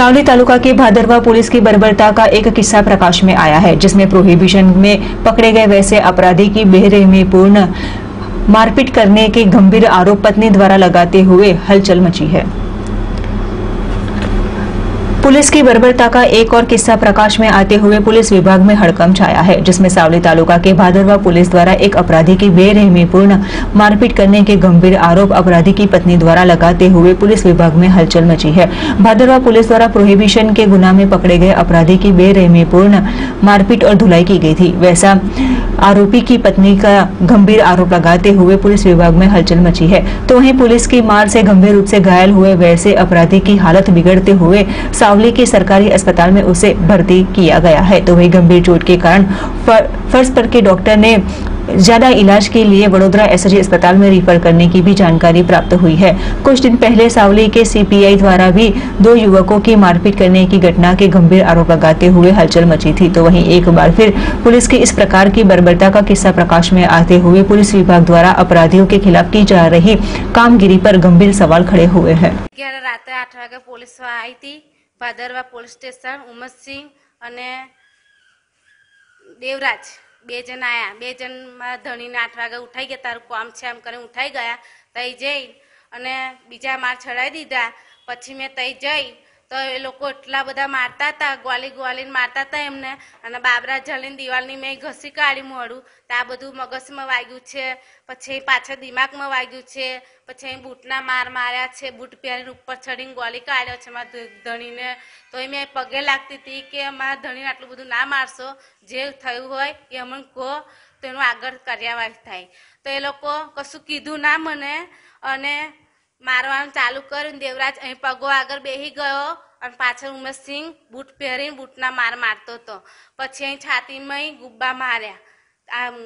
सावली तालुका के भादरवा पुलिस की बर्बरता का एक किस्सा प्रकाश में आया है, जिसमें प्रोहिबिशन में पकड़े गए वैसे अपराधी की बेरहमीपूर्ण मारपीट करने के गंभीर आरोप पत्नी द्वारा लगाते हुए हलचल मची है। पुलिस की बर्बरता का एक और किस्सा प्रकाश में आते हुए पुलिस विभाग में हड़कंप छाया है, जिसमें सावली तालुका के भादरवा पुलिस द्वारा एक अपराधी की बेरहमीपूर्ण मारपीट करने के गंभीर आरोप अपराधी की पत्नी द्वारा लगाते हुए पुलिस विभाग में हलचल मची है। भादरवा पुलिस द्वारा प्रोहिबिशन के गुना में पकड़े गए अपराधी की बेरहमीपूर्ण मारपीट और धुलाई की गई थी। वैसा आरोपी की पत्नी का गंभीर आरोप लगाते हुए पुलिस विभाग में हलचल मची है। तो वहीं पुलिस की मार से गंभीर रूप से घायल हुए वैसे अपराधी की हालत बिगड़ते हुए सावली के सरकारी अस्पताल में उसे भर्ती किया गया है। तो वही गंभीर चोट के कारण फर- फ़र्ज़ पर के डॉक्टर ने ज्यादा इलाज के लिए वडोदरा एसएसजी अस्पताल में रिफर करने की भी जानकारी प्राप्त हुई है कुछ दिन पहले सावली के सीपीआई द्वारा भी दो युवकों की मारपीट करने की घटना के गंभीर आरोप लगाते हुए हलचल मची थी तो वहीं एक बार फिर पुलिस की इस प्रकार की बर्बरता का किस्सा प्रकाश में आते हुए पुलिस विभाग द्वारा अपराधियों के खिलाफ की जा रही कामगिरी पर गंभीर सवाल खड़े हुए हैं અગિયાર રાત્રે આઠ વાગે પોલીસ આવી હતી ભાદરવા પોલીસ સ્ટેશન ઉમદસિંહ અને દેવરાજ બે જણ આયા. બે જણ મારા ધણીને આઠ વાગે ઉઠાઈ ગયા. તારું કામ છે એમ કરીને ઉઠાઈ ગયા. તઈ જઈ અને બીજા માર ચડાવી દીધા. પછી મેં તઈ જઈ તો એ લોકો એટલા બધા મારતા હતા ગ્વાલી ગ્વાલીને મારતા હતા એમને. અને બાબરા જલીને દિવાલની મેં ઘસી કાઢી મોડું તો આ બધું મગજમાં વાગ્યું છે, પછી પાછળ દિમાગમાં વાગ્યું છે, પછી અહીં બૂટના માર માર્યા છે, બૂટ પહેરીને ઉપર ચડીને ગોલી કાઢ્યો છે મારા ધણીને. તો એ મેં પગે લાગતી હતી કે મારા ધણીને આટલું બધું ના મારશો, જે થયું હોય એ અમને કહો, તો એનું આગળ કાર્યવાહી થાય. તો એ લોકો કશું કીધું ના મને અને મારવાનું ચાલુ કર્યું દેવરાજ અહીં પગો આગળ બેસી ગયો અને પાછળ ઉમેશસિંહ બૂટ પહેરીને બૂટના માર મારતો હતો. પછી અહીં છાતીમાં ગુબ્બા માર્યા. આમ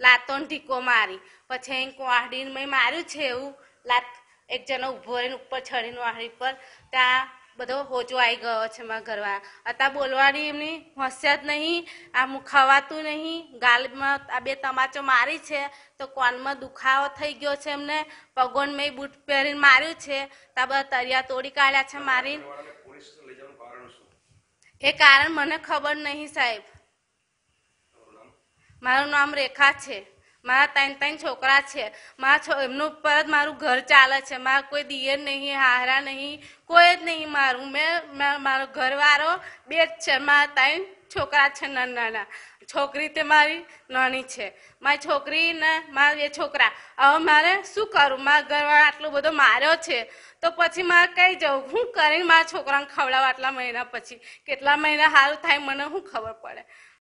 લાતોને ઢીકો મારી. પછી અહીં કોહાડીને માર્યું છે એવું. લાત એક જણો ઊભો રહીને ઉપર ચડીને વાહડી પર. ત્યાં બધો હોજો આવી ગયો છે મારા ઘરવા અત્યારે બોલવાની એમની હોશિયાત નહીં આ ખવાતું નહીં ગાલમાં આ બે તમાચો મારી છે તો કોનમાં દુખાવો થઈ ગયો છે એમને? પગોન મેં બૂટ પહેરીને માર્યું છે ત્યાં બધા તરિયા તોડી કાઢ્યા છે મારીને એ કારણ મને ખબર નહીં સાહેબ. મારું નામ રેખા છે. મારા ત્રણ ત્રણ છોકરા છે. મારા એમનું પર જ મારું ઘર ચાલે છે. મારા કોઈ દિયર નહીં હારા નહીં, કોઈ જ નહીં મારું. મેં મારો ઘરવાળો બે જ છે. મારા ત્રણ છોકરા છે, નાના નાના. છોકરી તે મારી નાની છે. મારી છોકરી ને મારા બે છોકરા. હવે મારે શું કરું? મારા ઘરવાળા આટલો બધો માર્યો છે, તો પછી મારે કઈ જવું? હું કરીને મારા છોકરાને ખવડાવવા આટલા મહિના પછી? કેટલા મહિના સારું થાય મને શું ખબર પડે?